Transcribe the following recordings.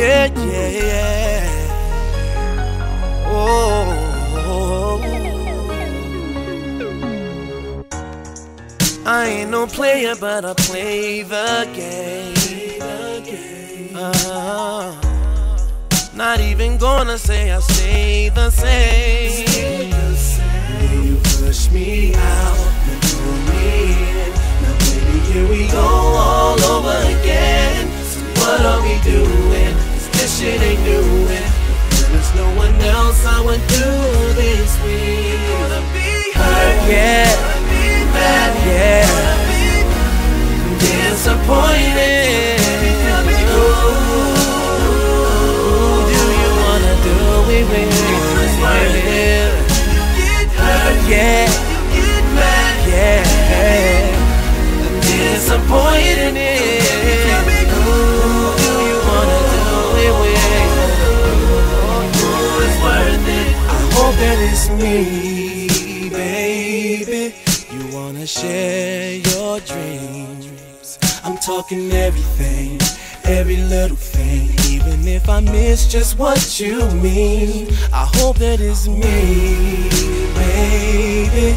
Yeah, yeah, yeah. Oh. I ain't no player, but I play the game. Uh, not even gonna say I stay the same. You push me out, you pull me in. Now baby, here we go all over again. So what are we doing? Shit ain't doing. There's no one else, I would that it's me, baby. You wanna share your dreams. I'm talking everything, every little thing. Even if I miss just what you mean, I hope that it's me, baby.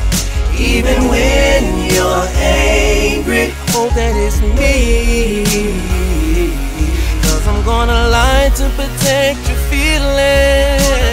Even when you're angry, I hope that it's me. Cause I'm gonna lie to protect your feelings.